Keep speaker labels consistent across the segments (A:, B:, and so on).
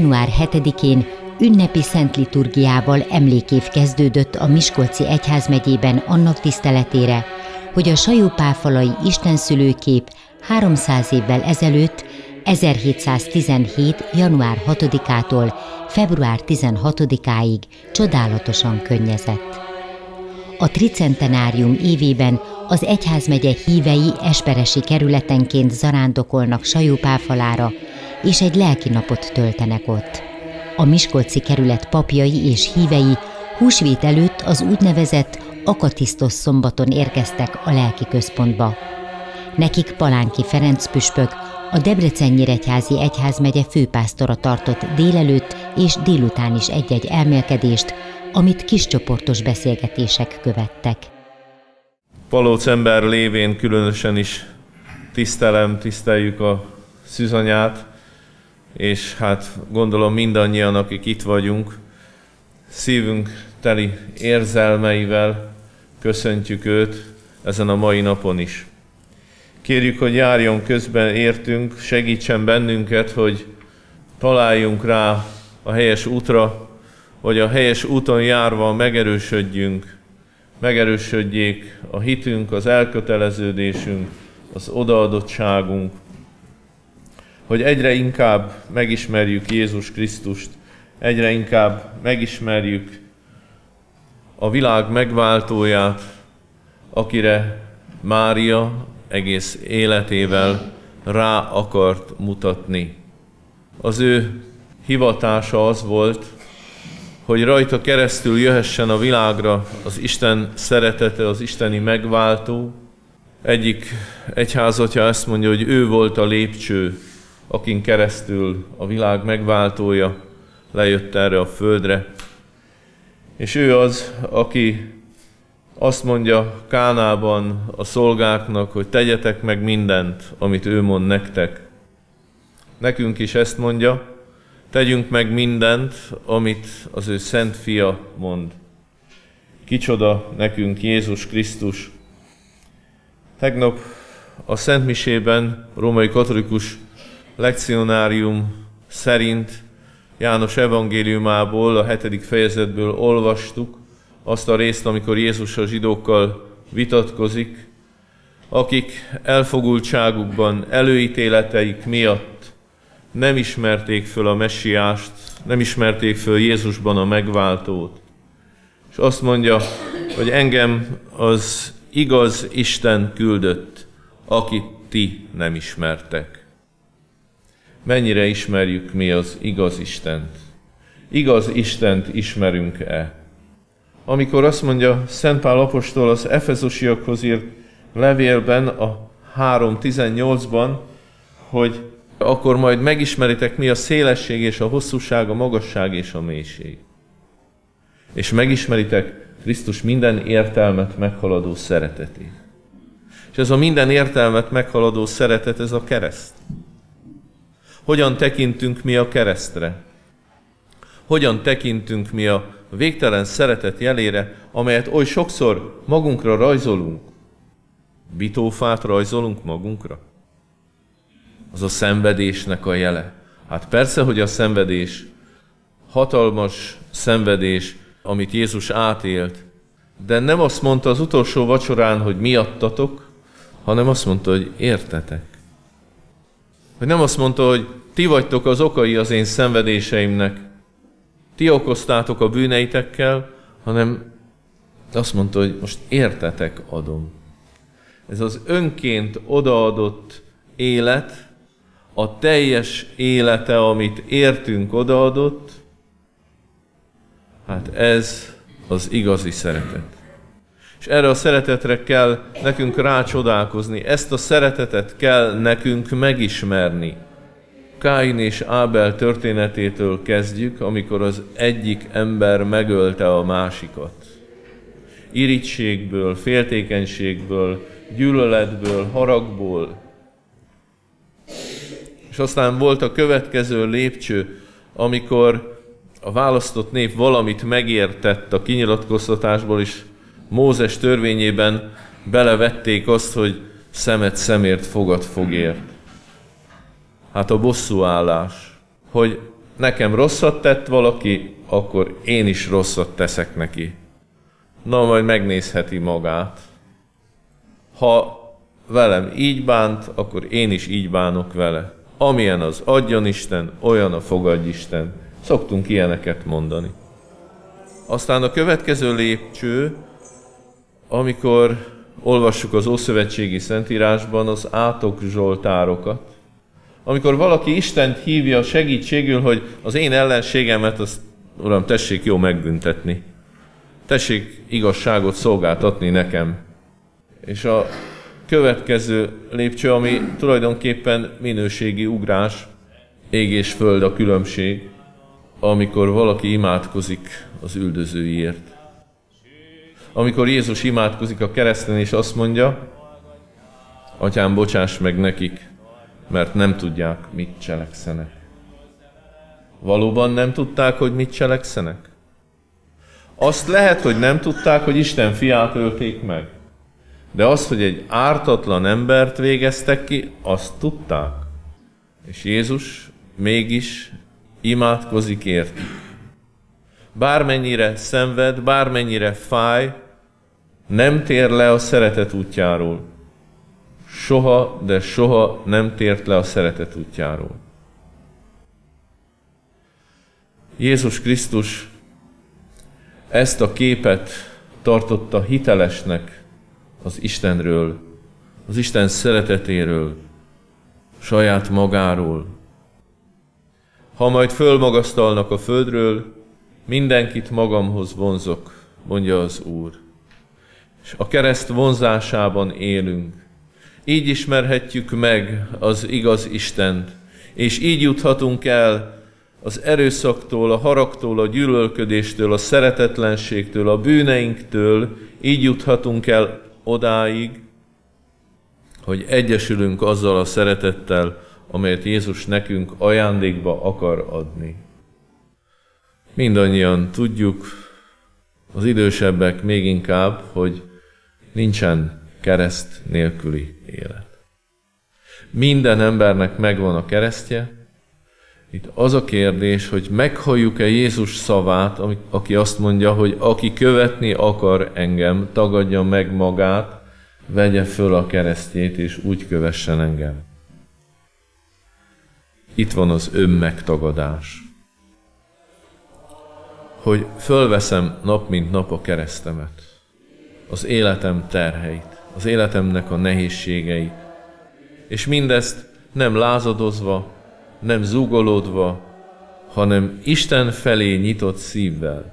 A: Január 7-én ünnepi szent liturgiával emlékév kezdődött a Miskolci Egyházmegyében annak tiszteletére, hogy a sajópáfalai istenszülőkép 300 évvel ezelőtt 1717. január 6-ától február 16-áig csodálatosan könnyezett. A tricentenárium évében az egyházmegye hívei esperesi kerületenként zarándokolnak sajópáfalára, és egy lelki napot töltenek ott. A Miskolci kerület papjai és hívei húsvét előtt az úgynevezett akatisztos szombaton érkeztek a lelki központba. Nekik Palánki Ferenc püspök, a Debrecen Nyíregyházi Egyházmegye főpásztora tartott délelőtt és délután is egy-egy elmélkedést, amit kiscsoportos beszélgetések követtek.
B: Palóc ember lévén különösen is tisztelem, tiszteljük a szűzanyát, és hát gondolom mindannyian, akik itt vagyunk, szívünk teli érzelmeivel köszöntjük őt ezen a mai napon is. Kérjük, hogy járjon közben értünk, segítsen bennünket, hogy találjunk rá a helyes útra, hogy a helyes úton járva megerősödjünk, megerősödjék a hitünk, az elköteleződésünk, az odaadottságunk, hogy egyre inkább megismerjük Jézus Krisztust, egyre inkább megismerjük a világ megváltóját, akire Mária egész életével rá akart mutatni. Az ő hivatása az volt, hogy rajta keresztül jöhessen a világra az Isten szeretete, az isteni megváltó. Egyik egyházatja ezt mondja, hogy ő volt a lépcső, akin keresztül a világ megváltója lejött erre a földre. És ő az, aki azt mondja Kánában a szolgáknak, hogy tegyetek meg mindent, amit ő mond nektek. Nekünk is ezt mondja, tegyünk meg mindent, amit az ő szent fia mond. Kicsoda nekünk Jézus Krisztus. Tegnap a Szent Misében, római katolikus lekcionárium szerint János evangéliumából, a hetedik fejezetből olvastuk azt a részt, amikor Jézus a zsidókkal vitatkozik, akik elfogultságukban, előítéleteik miatt nem ismerték föl a messiást, nem ismerték föl Jézusban a megváltót. És azt mondja, hogy engem az igaz Isten küldött, akit ti nem ismertek mennyire ismerjük mi az igaz Istent. Igaz Istent ismerünk-e? Amikor azt mondja Szent Pál apostol az Efezusiakhoz írt levélben, a 3.18-ban, hogy akkor majd megismeritek mi a szélesség és a hosszúság, a magasság és a mélység. És megismeritek Krisztus minden értelmet meghaladó szeretetét. És ez a minden értelmet meghaladó szeretet, ez a kereszt. Hogyan tekintünk mi a keresztre? Hogyan tekintünk mi a végtelen szeretet jelére, amelyet oly sokszor magunkra rajzolunk? Bitófát rajzolunk magunkra? Az a szenvedésnek a jele. Hát persze, hogy a szenvedés, hatalmas szenvedés, amit Jézus átélt, de nem azt mondta az utolsó vacsorán, hogy miattatok, hanem azt mondta, hogy értetek. Hogy nem azt mondta, hogy ti vagytok az okai az én szenvedéseimnek, ti okoztátok a bűneitekkel, hanem azt mondta, hogy most értetek adom. Ez az önként odaadott élet, a teljes élete, amit értünk odaadott, hát ez az igazi szeretet. És erre a szeretetre kell nekünk rácsodálkozni, ezt a szeretetet kell nekünk megismerni. Káin és Ábel történetétől kezdjük, amikor az egyik ember megölte a másikat. Irítségből, féltékenységből, gyűlöletből, haragból. És aztán volt a következő lépcső, amikor a választott nép valamit megértett a kinyilatkoztatásból, és Mózes törvényében belevették azt, hogy szemet szemért, fogad fogért. Hát a bosszúállás, hogy nekem rosszat tett valaki, akkor én is rosszat teszek neki. Na, majd megnézheti magát. Ha velem így bánt, akkor én is így bánok vele. Amilyen az adjon Isten, olyan a fogadj Isten. Szoktunk ilyeneket mondani. Aztán a következő lépcső, amikor olvassuk az Ószövetségi Szentírásban az átok zsoltárokat, amikor valaki Istent hívja segítségül, hogy az én ellenségemet, azt Uram, tessék jó megbüntetni. Tessék igazságot szolgáltatni nekem. És a következő lépcső, ami tulajdonképpen minőségi ugrás, ég és föld a különbség, amikor valaki imádkozik az üldözőiért. Amikor Jézus imádkozik a kereszten, és azt mondja, Atyám, bocsáss meg nekik, mert nem tudják, mit cselekszenek. Valóban nem tudták, hogy mit cselekszenek? Azt lehet, hogy nem tudták, hogy Isten fiát ölték meg. De azt, hogy egy ártatlan embert végeztek ki, azt tudták. És Jézus mégis imádkozik értük. Bármennyire szenved, bármennyire fáj, nem tér le a szeretet útjáról. Soha, de soha nem tért le a szeretet útjáról. Jézus Krisztus ezt a képet tartotta hitelesnek az Istenről, az Isten szeretetéről, saját magáról. Ha majd fölmagasztalnak a földről, mindenkit magamhoz vonzok, mondja az Úr. És a kereszt vonzásában élünk. Így ismerhetjük meg az igaz Istent, és így juthatunk el az erőszaktól, a haragtól, a gyűlölködéstől, a szeretetlenségtől, a bűneinktől, így juthatunk el odáig, hogy egyesülünk azzal a szeretettel, amelyet Jézus nekünk ajándékba akar adni. Mindannyian tudjuk, az idősebbek még inkább, hogy nincsen kereszt nélküli élet. Minden embernek megvan a keresztje, itt az a kérdés, hogy meghalljuk-e Jézus szavát, aki azt mondja, hogy aki követni akar engem, tagadja meg magát, vegye föl a keresztjét, és úgy kövessen engem. Itt van az önmegtagadás. Hogy fölveszem nap mint nap a keresztemet, az életem terheit, az életemnek a nehézségeit, és mindezt nem lázadozva, nem zúgolódva, hanem Isten felé nyitott szívvel.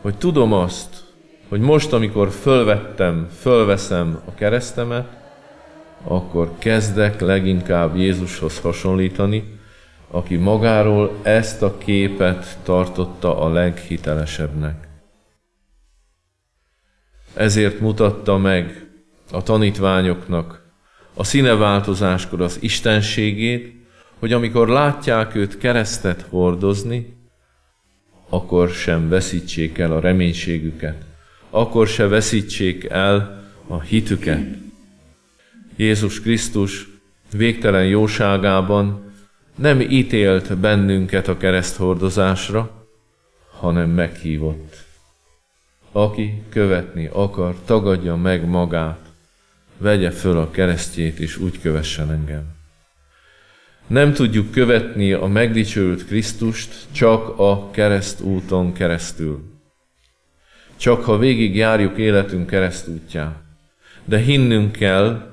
B: Hogy tudom azt, hogy most, amikor fölvettem, fölveszem a keresztemet, akkor kezdek leginkább Jézushoz hasonlítani, aki magáról ezt a képet tartotta a leghitelesebbnek. Ezért mutatta meg a tanítványoknak a színeváltozáskor az istenségét, hogy amikor látják őt keresztet hordozni, akkor sem veszítsék el a reménységüket, akkor se veszítsék el a hitüket. Jézus Krisztus végtelen jóságában nem ítélt bennünket a kereszthordozásra, hanem meghívott. Aki követni akar, tagadja meg magát, vegye föl a keresztjét, és úgy kövessen engem. Nem tudjuk követni a megdicsőült Krisztust csak a kereszt úton keresztül. Csak ha végig járjuk életünk keresztútján. De hinnünk kell,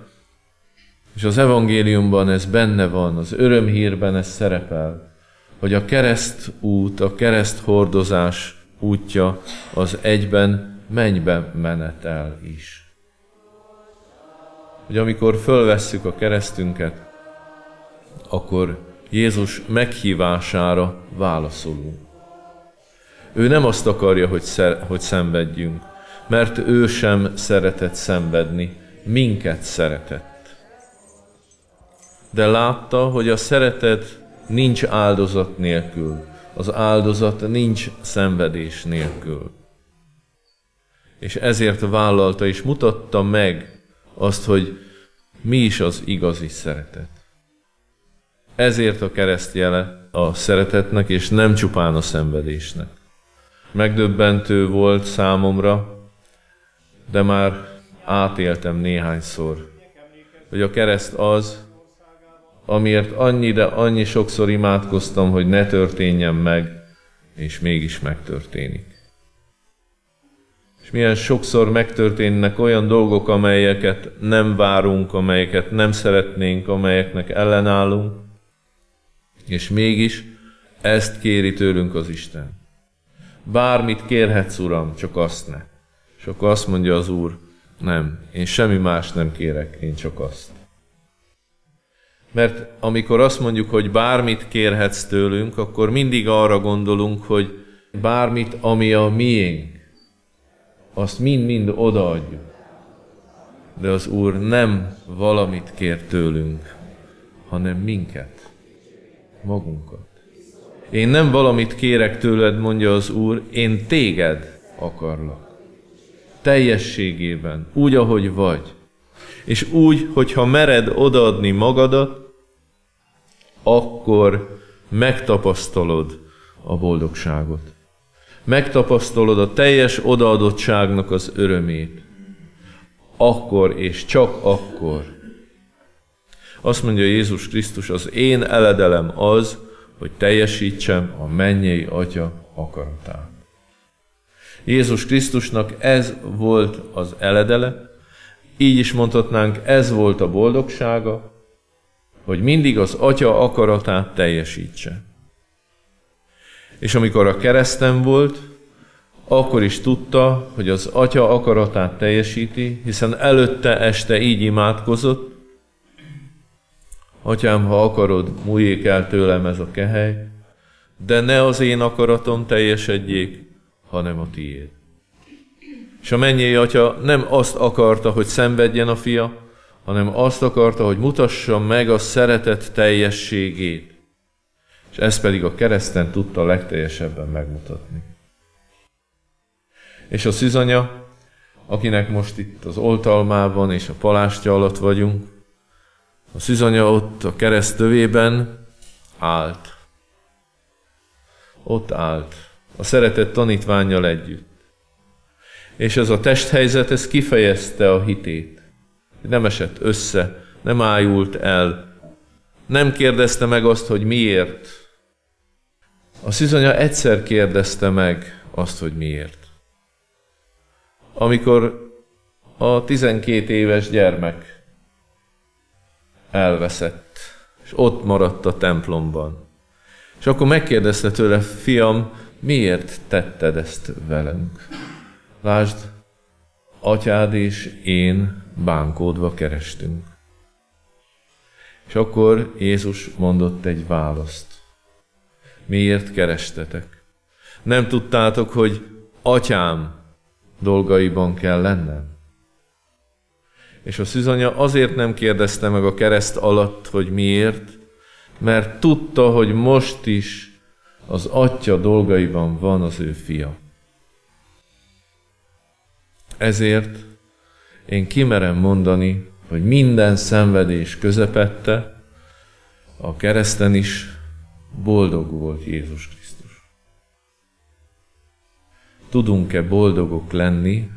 B: és az evangéliumban ez benne van, az örömhírben ez szerepel, hogy a kereszt út, a kereszt hordozás útja az egyben mennybe menetel is hogy amikor fölvesszük a keresztünket, akkor Jézus meghívására válaszolunk. Ő nem azt akarja, hogy, szer, hogy szenvedjünk, mert ő sem szeretett szenvedni, minket szeretett. De látta, hogy a szeretet nincs áldozat nélkül, az áldozat nincs szenvedés nélkül. És ezért vállalta és mutatta meg azt, hogy mi is az igazi szeretet. Ezért a kereszt jele a szeretetnek, és nem csupán a szenvedésnek. Megdöbbentő volt számomra, de már átéltem néhányszor, hogy a kereszt az, amiért annyi, de annyi sokszor imádkoztam, hogy ne történjen meg, és mégis megtörténik. És milyen sokszor megtörténnek olyan dolgok, amelyeket nem várunk, amelyeket nem szeretnénk, amelyeknek ellenállunk, és mégis ezt kéri tőlünk az Isten. Bármit kérhetsz, Uram, csak azt ne. És akkor azt mondja az Úr, nem, én semmi más nem kérek, én csak azt. Mert amikor azt mondjuk, hogy bármit kérhetsz tőlünk, akkor mindig arra gondolunk, hogy bármit, ami a miénk, azt mind-mind odaadjuk. De az Úr nem valamit kér tőlünk, hanem minket, magunkat. Én nem valamit kérek tőled, mondja az Úr, én téged akarlak. Teljességében, úgy, ahogy vagy. És úgy, hogyha mered odaadni magadat, akkor megtapasztalod a boldogságot. Megtapasztalod a teljes odaadottságnak az örömét. Akkor és csak akkor. Azt mondja Jézus Krisztus, az én eledelem az, hogy teljesítsem a mennyei Atya akaratát. Jézus Krisztusnak ez volt az eledele, így is mondhatnánk, ez volt a boldogsága, hogy mindig az Atya akaratát teljesítse. És amikor a kereszten volt, akkor is tudta, hogy az Atya akaratát teljesíti, hiszen előtte este így imádkozott, Atyám, ha akarod, múljék el tőlem ez a kehely, de ne az én akaratom teljesedjék, hanem a tiéd. És a mennyei atya nem azt akarta, hogy szenvedjen a fia, hanem azt akarta, hogy mutassa meg a szeretet teljességét. És ezt pedig a kereszten tudta legteljesebben megmutatni. És a szűzanya, akinek most itt az oltalmában és a palástja alatt vagyunk, a szűzanya ott a kereszt tövében állt. Ott állt, a szeretett tanítványjal együtt. És ez a testhelyzet, ez kifejezte a hitét. Nem esett össze, nem ájult el, nem kérdezte meg azt, hogy miért. A szűzanya egyszer kérdezte meg azt, hogy miért. Amikor a 12 éves gyermek elveszett, és ott maradt a templomban. És akkor megkérdezte tőle, fiam, miért tetted ezt velünk? Lásd, atyád és én bánkódva kerestünk. És akkor Jézus mondott egy választ. Miért kerestetek? Nem tudtátok, hogy atyám dolgaiban kell lennem? És a szűzanya azért nem kérdezte meg a kereszt alatt, hogy miért, mert tudta, hogy most is az atya dolgaiban van az ő fia. Ezért én kimerem mondani, hogy minden szenvedés közepette a kereszten is boldog volt Jézus Krisztus. Tudunk-e boldogok lenni,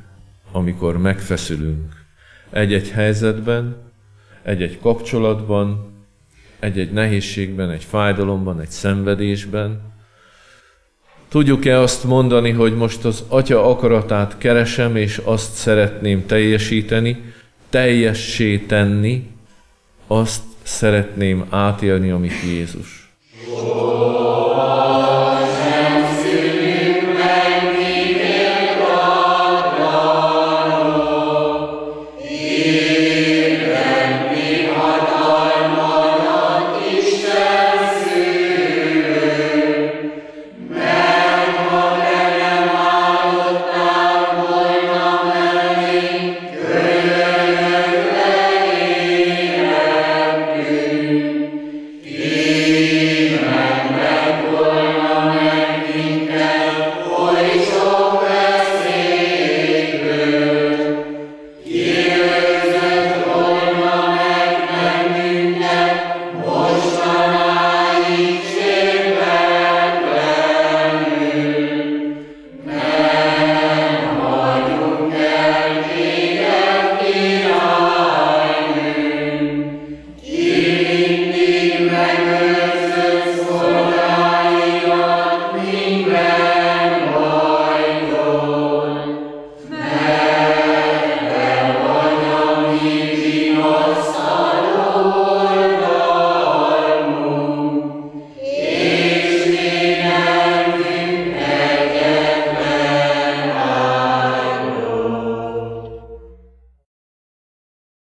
B: amikor megfeszülünk egy-egy helyzetben, egy-egy kapcsolatban, egy-egy nehézségben, egy fájdalomban, egy szenvedésben. Tudjuk-e azt mondani, hogy most az Atya akaratát keresem, és azt szeretném teljesíteni, teljessé tenni, azt szeretném átélni, amit Jézus. Oh.